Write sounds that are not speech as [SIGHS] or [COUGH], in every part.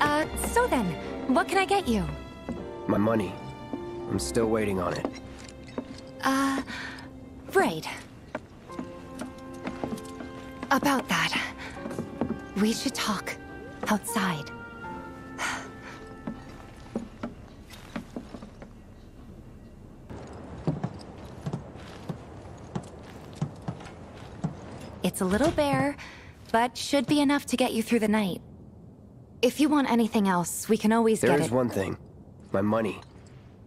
Uh, so then, what can I get you? My money. I'm still waiting on it. Uh, right. About that. We should talk. Outside. It's a little bare, but should be enough to get you through the night. If you want anything else, we can always There get is it. one thing. My money.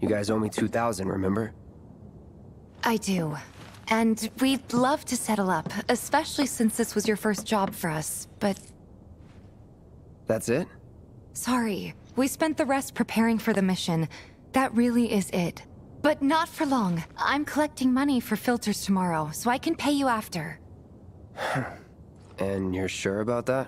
You guys owe me 2,000, remember? I do. And we'd love to settle up, especially since this was your first job for us. But That's it? sorry, we spent the rest preparing for the mission. That really is it. But not for long. I'm collecting money for filters tomorrow, so I can pay you after. [SIGHS] And you're sure about that?